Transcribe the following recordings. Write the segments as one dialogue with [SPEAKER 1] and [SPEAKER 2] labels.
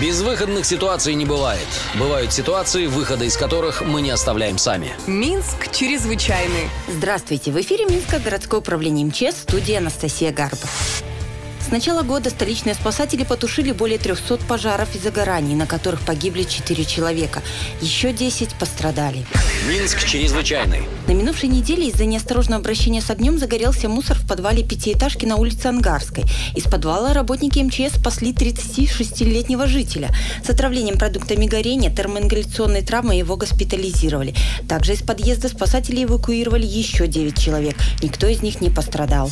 [SPEAKER 1] Безвыходных ситуаций не бывает. Бывают ситуации, выхода из которых мы не оставляем сами.
[SPEAKER 2] Минск чрезвычайный.
[SPEAKER 3] Здравствуйте, в эфире Минское городское управление МЧС, студия Анастасия Гарба. С начала года столичные спасатели потушили более 300 пожаров и загораний, на которых погибли 4 человека. Еще 10 пострадали.
[SPEAKER 1] Минск чрезвычайный.
[SPEAKER 3] На минувшей неделе из-за неосторожного обращения с огнем загорелся мусор в подвале пятиэтажки на улице Ангарской. Из подвала работники МЧС спасли 36-летнего жителя. С отравлением продуктами горения, термоингаляционной травмой его госпитализировали. Также из подъезда спасатели эвакуировали еще 9 человек. Никто из них не пострадал.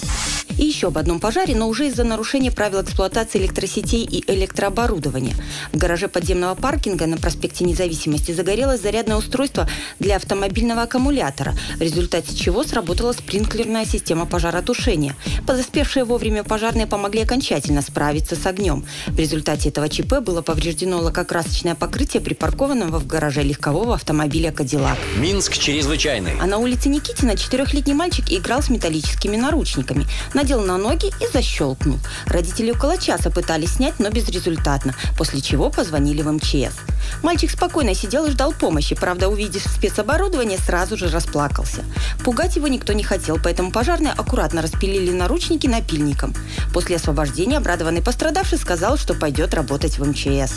[SPEAKER 3] И еще об одном пожаре, но уже из-за нарушения правил эксплуатации электросетей и электрооборудования. В гараже подземного паркинга на проспекте Независимости загорелось зарядное устройство для автомобильного аккумулятора, в результате чего сработала спринклерная система пожаротушения. Подоспевшие вовремя пожарные помогли окончательно справиться с огнем. В результате этого ЧП было повреждено лакокрасочное покрытие припаркованного в гараже легкового автомобиля «Кадиллак».
[SPEAKER 1] Минск чрезвычайный.
[SPEAKER 3] А на улице Никитина четырехлетний мальчик играл с металлическими наручниками. Надел на ноги и защелкнул. Родители около часа пытались снять, но безрезультатно, после чего позвонили в МЧС. Мальчик спокойно сидел и ждал помощи, правда, увидев спецоборудование, сразу же расплакался. Пугать его никто не хотел, поэтому пожарные аккуратно распилили наручники напильником. После освобождения обрадованный пострадавший сказал, что пойдет работать в МЧС.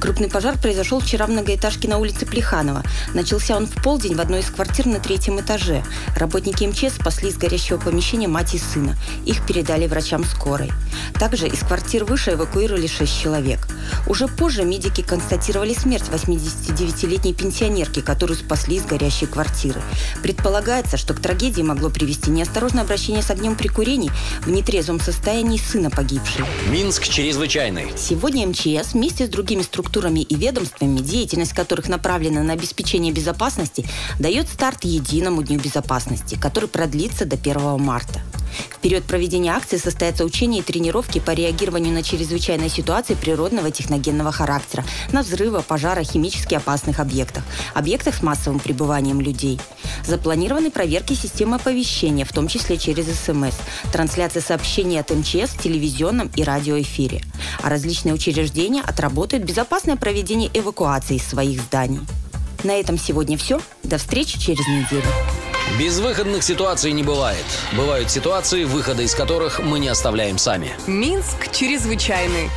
[SPEAKER 3] Крупный пожар произошел вчера в многоэтажке на улице Плеханова. Начался он в полдень в одной из квартир на третьем этаже. Работники МЧС спасли из горящего помещения мать и сына. Их передали врачам скорой. Также из квартир выше эвакуировали 6 человек. Уже позже медики констатировали смерть 89-летней пенсионерки, которую спасли из горящей квартиры. Предполагается, что к трагедии могло привести неосторожное обращение с огнем при курении в нетрезвом состоянии сына погибшей.
[SPEAKER 1] Минск чрезвычайный.
[SPEAKER 3] Сегодня МЧС вместе с другими структурами и ведомствами, деятельность которых направлена на обеспечение безопасности, дает старт единому дню безопасности, который продлится до 1 марта. Период проведения акции состоятся учения и тренировки по реагированию на чрезвычайные ситуации природного техногенного характера, на взрывы, пожары, химически опасных объектах, объектах с массовым пребыванием людей. Запланированы проверки системы оповещения, в том числе через СМС, трансляция сообщений от МЧС в телевизионном и радиоэфире. А различные учреждения отработают безопасное проведение эвакуации из своих зданий. На этом сегодня все. До встречи через неделю.
[SPEAKER 1] Безвыходных ситуаций не бывает. Бывают ситуации, выхода из которых мы не оставляем сами.
[SPEAKER 2] Минск чрезвычайный.